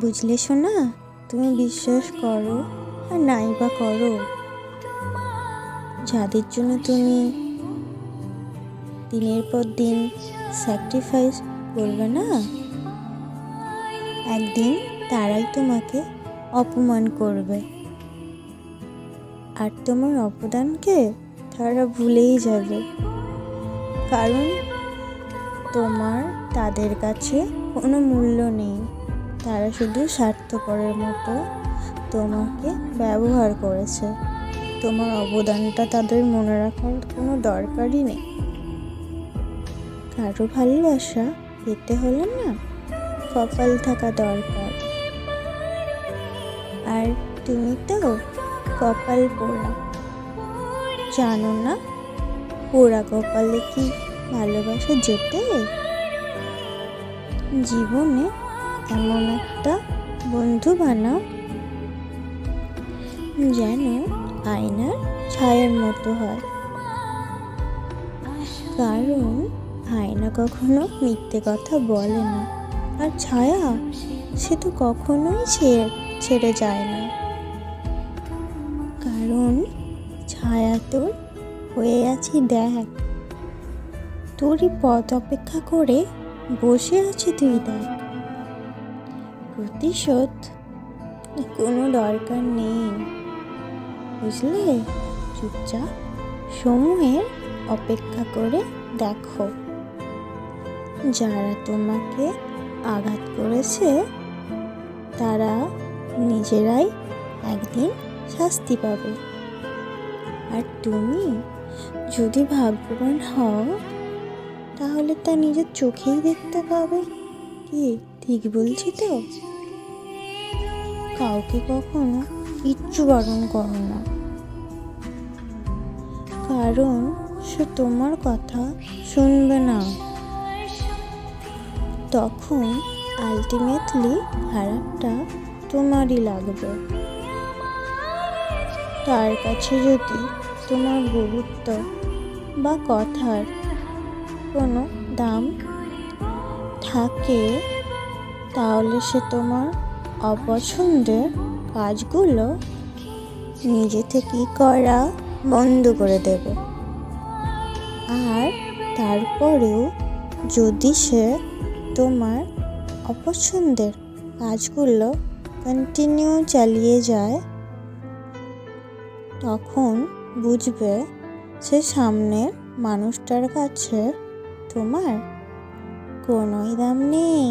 বুঝলে শোনা তুমি বিশ্বাস করো আর নাই বা করো। যাদের জন্য তুমি দিনের পর দিন স্যাক্রিফাইস করবে না, একদিন তারাই তোমাকে অপমান করবে। আর তোমার অবদানকে তারা ভুলেই যাবে। কারণ তোমার তাদের কাছে কোনো মূল্য নেই। তারা শুধু স্বার্থপরের মতো তোমাকে ব্যবহার করেছে। তোমার অবদানটা তাদের মনে রাখার কোনো দরকারই নেই। কারও ভালোবাসা পেতে হলে না কপাল থাকা দরকার। আর তুমি তো কপাল পোড়া। জানো না পোড়া কপালে কি ভালোবাসা যেতে জীবনে এমন একটা বন্ধু বানাও যেন আয়নার ছায়ের মতো হয়। কারণ আয়না কখনো মিথ্যে কথা বলে না, আর ছায়া সে তো কখনোই ছেড়ে ছেড়ে যায় না। কারণ ছায়া তোর হয়ে আছি দেখ। তোরই পথ অপেক্ষা করে বসে আছি তুই দেখ। প্রতিশোধ? কোনো দরকার নেই। বুঝলে? চুপচাপ সময়ের অপেক্ষা করে দেখো। যারা তোমাকে আঘাত করেছে, তারা নিজেরাই একদিন শাস্তি পাবে। আর তুমি যদি ভাগ্যবান হও, তাহলে তা নিজের চোখেই দেখতে পাবে। কি, ঠিক বলছি তো? কাউকে কখনো কিচ্ছু বারণ করো না। কারণ সে তোমার কথা শুনবে না। তখন আলটিমেটলি খারাপটা তোমারই লাগবে। তার কাছে যদি তোমার গুরুত্ব বা কথার কোনো দাম থাকে, তাহলে সে তোমার অপছন্দের কাজগুলো নিজে থেকেই করা বন্ধ করে দেবে। আর তারপরেও যদি সে তোমার অপছন্দের কাজগুলো কন্টিনিউ চালিয়ে যায়, তখন বুঝবে সে সামনের মানুষটার কাছে তোমার কোনোই দাম নেই।